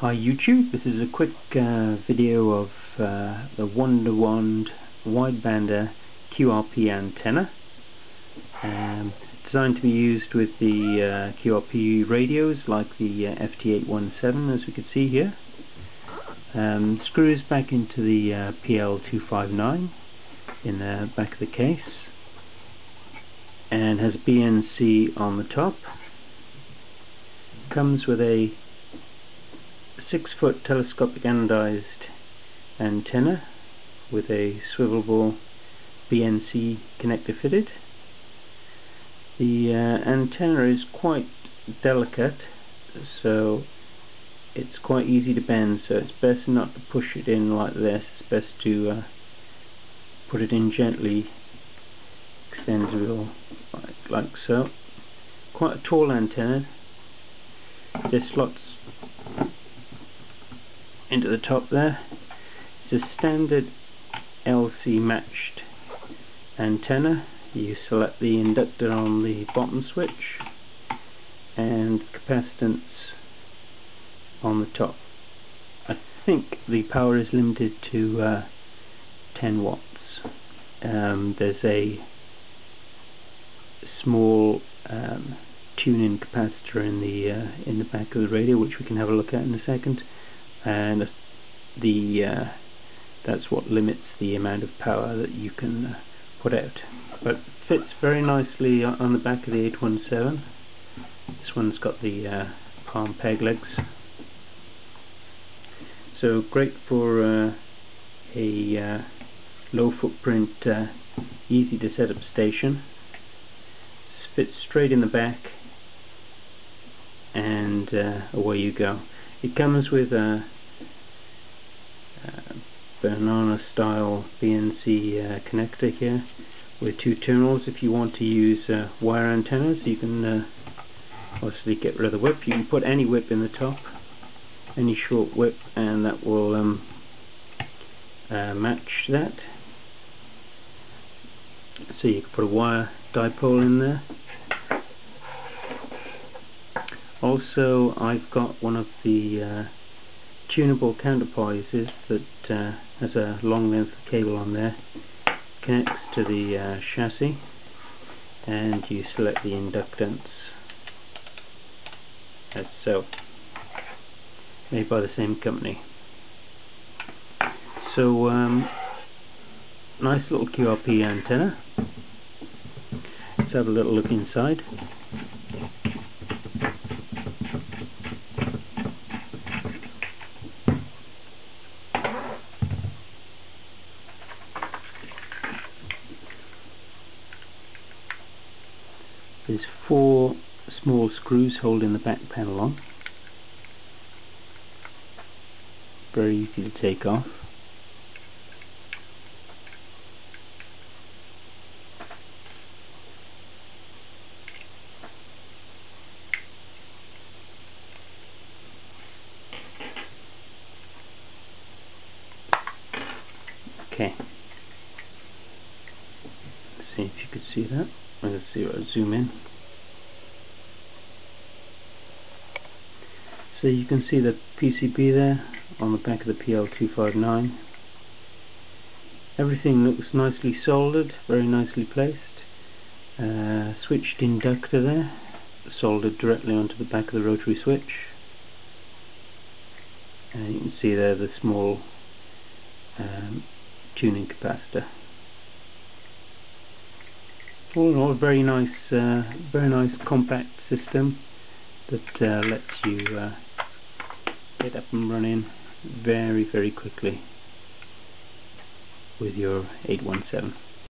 Hi YouTube, this is a quick uh, video of uh, the Wonder Wand wideband QRP antenna. Um, designed to be used with the uh, QRP radios like the uh, FT817 as we can see here. Um, screws back into the uh, PL259 in the back of the case and has BNC on the top. Comes with a 6 foot telescopic anodized antenna with a swivelable BNC connector fitted. The uh, antenna is quite delicate so it's quite easy to bend so it's best not to push it in like this. It's best to uh, put it in gently. Extends it like, like so. Quite a tall antenna. This slots into the top there. It's a standard LC matched antenna. You select the inductor on the bottom switch and capacitance on the top. I think the power is limited to uh, 10 watts. Um, there's a small um, tune-in capacitor in the uh, in the back of the radio, which we can have a look at in a second and the uh, that's what limits the amount of power that you can uh, put out. But fits very nicely on the back of the 817 this one's got the uh, palm peg legs. So great for uh, a uh, low footprint uh, easy to set up station. Fits straight in the back. And away you go it comes with a, a banana style BNC uh, connector here with two terminals. If you want to use uh, wire antennas you can uh, obviously get rid of the whip. You can put any whip in the top any short whip and that will um, uh, match that. So you can put a wire dipole in there also I've got one of the uh, tunable counterpoises that uh, has a long length of cable on there. Connects to the uh, chassis and you select the inductance as so. Made by the same company. So um, nice little QRP antenna. Let's have a little look inside There's four small screws holding the back panel on. Very easy to take off. Okay. See if you could see that. Let's see, I'll zoom in. So you can see the PCB there on the back of the PL259. Everything looks nicely soldered, very nicely placed. Uh, switched inductor there, soldered directly onto the back of the rotary switch. And you can see there the small um, tuning capacitor all in all, a very nice, uh, very nice compact system that uh, lets you uh, get up and running very, very quickly with your 817.